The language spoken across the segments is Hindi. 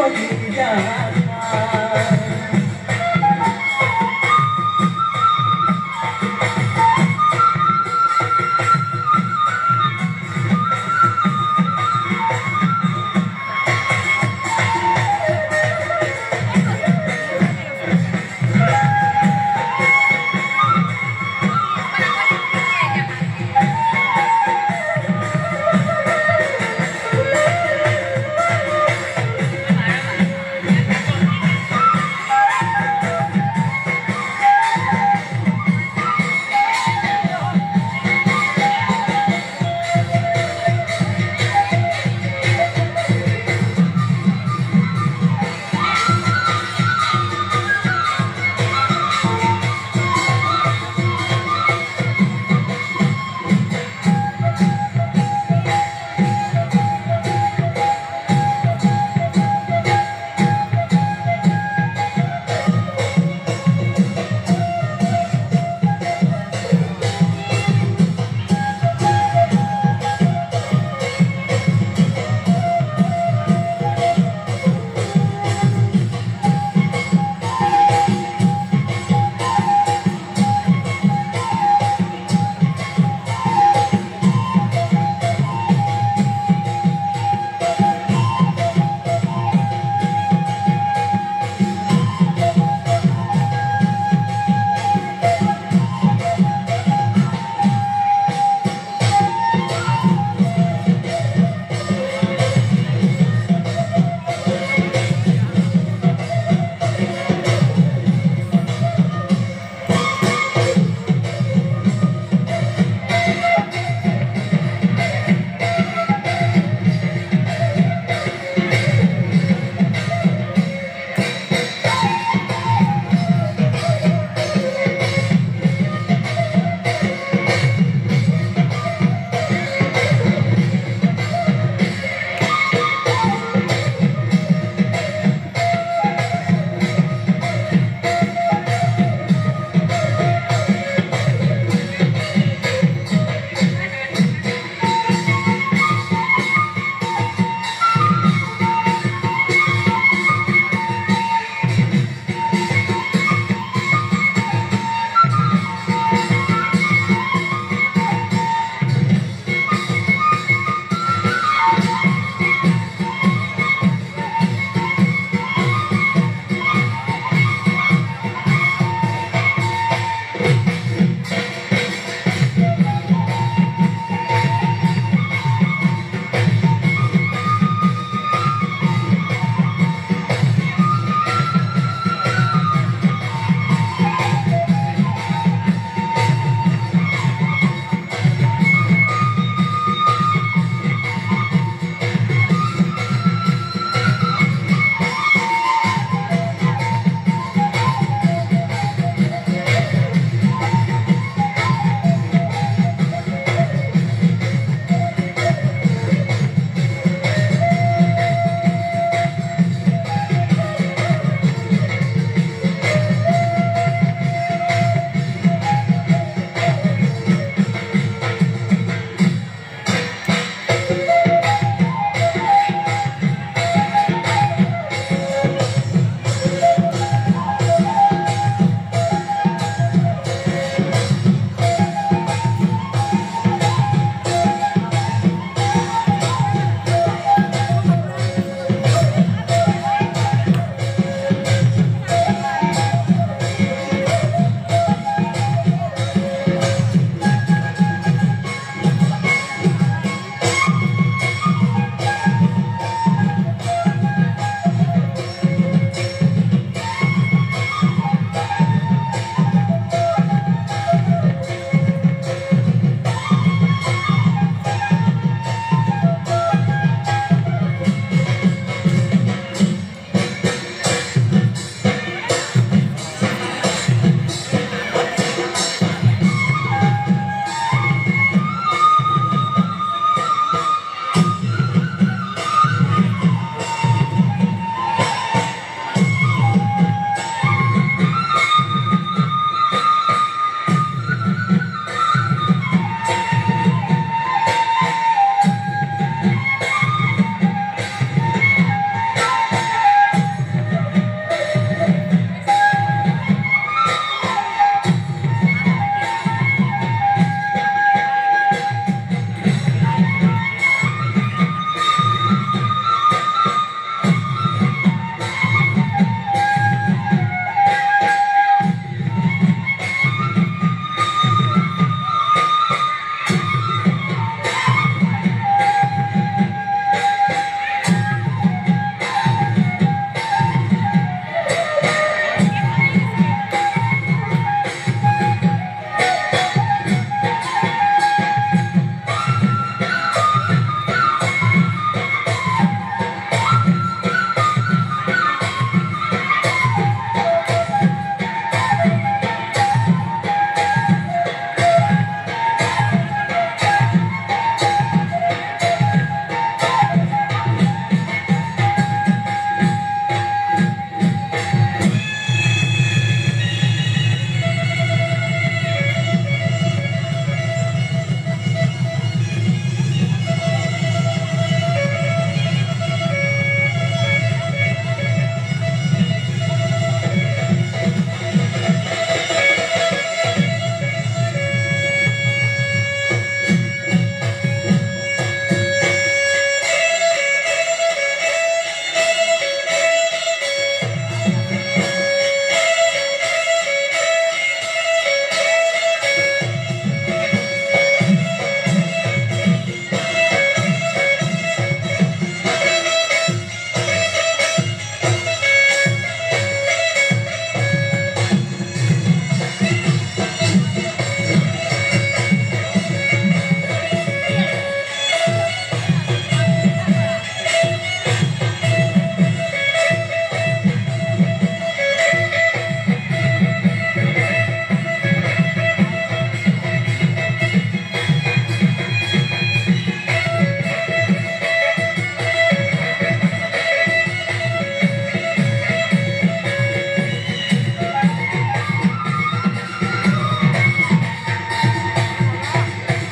wangu yako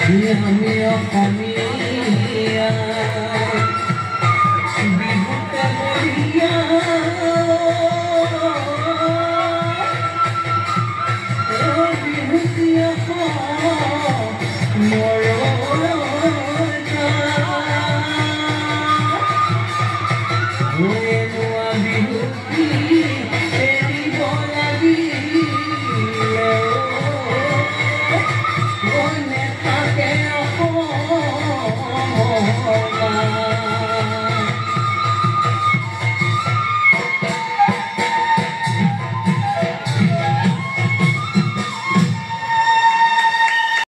हमें अपनी